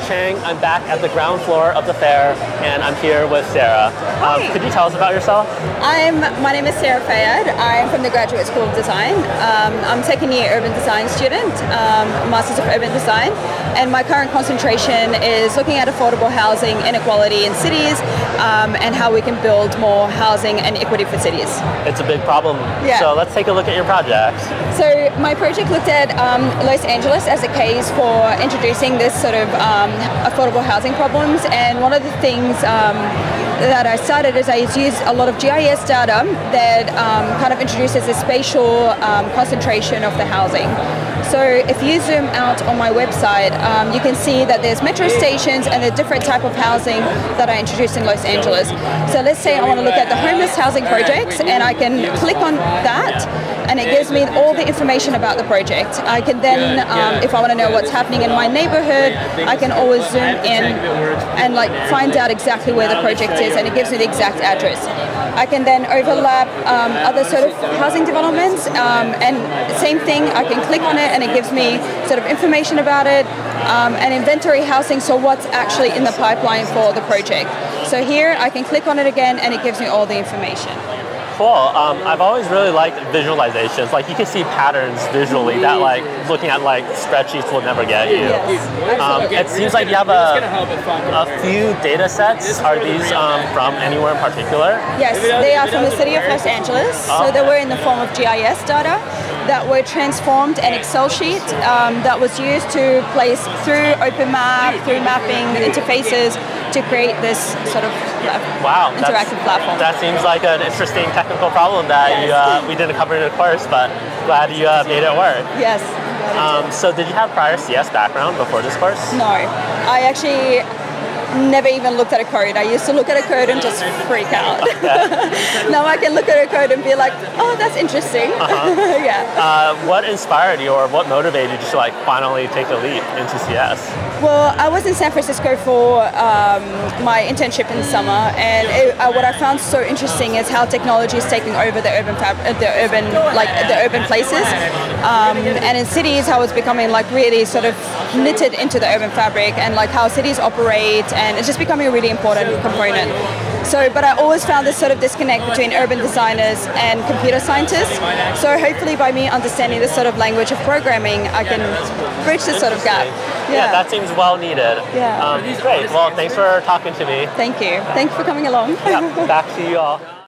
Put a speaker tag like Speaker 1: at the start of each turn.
Speaker 1: is Chang. I'm back at the ground floor of the fair, and I'm here with Sarah. Um, could you tell us about yourself?
Speaker 2: I'm. My name is Sarah Fayed. I'm from the Graduate School of Design. Um, I'm second year urban design student, um, Masters of Urban Design, and my current concentration is looking at affordable housing inequality in cities um, and how we can build more housing and equity for cities.
Speaker 1: It's a big problem.
Speaker 2: Yeah.
Speaker 1: So let's take a look at your project.
Speaker 2: So my project looked at um, Los Angeles as a case for introducing this sort of um, affordable housing problems. And one of the things um, that I started is I used a lot of GIS data that um, kind of introduces a spatial um, concentration of the housing. So if you zoom out on my website, um, you can see that there's metro stations and the different type of housing that I introduced in Los Angeles. So let's say I want to look at the homeless housing projects, and I can click on that, and it gives me all the information about the project. I can then, um, if I want to know what's happening in my neighborhood, I can always zoom in and like find out exactly where the project is, and it gives me the exact address. I can then overlap um, other sort of housing developments, um, and same thing. I can click on it, and it gives me sort of information about it, um, and inventory housing. So what's actually in the pipeline for the project. So here I can click on it again, and it gives me all the information.
Speaker 1: Cool. Um, I've always really liked visualizations. Like you can see patterns visually that like looking at like spreadsheets will never get you. Um, it seems like you have a, a few data sets. Are these um, from anywhere in particular?
Speaker 2: Yes, they are from the city of Los Angeles. So they were in the form of GIS data that were transformed an Excel sheet um, that was used to place through OpenMap, through mapping interfaces to create this sort of
Speaker 1: Wow,
Speaker 2: interactive platform.
Speaker 1: That seems like an interesting technical problem that you, uh, we didn't cover in the course, but glad you uh, made it work.
Speaker 2: yes.
Speaker 1: Um, so did you have prior CS background before this course?
Speaker 2: No, I actually never even looked at a code. I used to look at a code and just freak out. now I can look at a code and be like, oh, that's interesting. yeah.
Speaker 1: Uh, what inspired you or what motivated you to like finally take the leap into CS?
Speaker 2: Well, I was in San Francisco for um, my internship in summer, and it, uh, what I found so interesting is how technology is taking over the urban fab- uh, the urban like the urban places, um, and in cities how it's becoming like really sort of knitted into the urban fabric, and like how cities operate, and it's just becoming a really important component. So, but I always found this sort of disconnect between urban designers and computer scientists. So, hopefully, by me understanding this sort of language of programming, I can bridge this sort of gap.
Speaker 1: Yeah, that seems well needed.
Speaker 2: Yeah.
Speaker 1: Um, great. Well, thanks for talking to me.
Speaker 2: Thank you. Thank you for coming along.
Speaker 1: Yeah, back to you all.